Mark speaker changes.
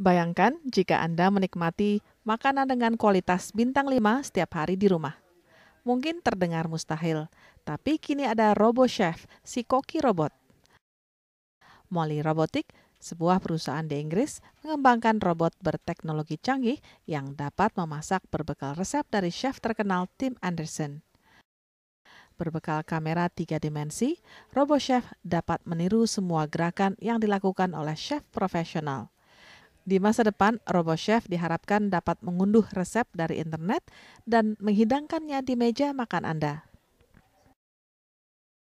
Speaker 1: Bayangkan jika Anda menikmati makanan dengan kualitas bintang 5 setiap hari di rumah. Mungkin terdengar mustahil, tapi kini ada RoboChef, si koki robot. Molly Robotic, sebuah perusahaan di Inggris, mengembangkan robot berteknologi canggih yang dapat memasak berbekal resep dari chef terkenal Tim Anderson. Berbekal kamera tiga dimensi, RoboChef dapat meniru semua gerakan yang dilakukan oleh chef profesional. Di masa depan, RoboChef diharapkan dapat mengunduh resep dari internet dan menghidangkannya di meja makan Anda.